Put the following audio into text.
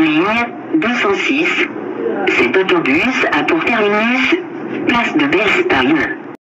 Ligne 206. Cet autobus a pour terminus Place de Bellstein.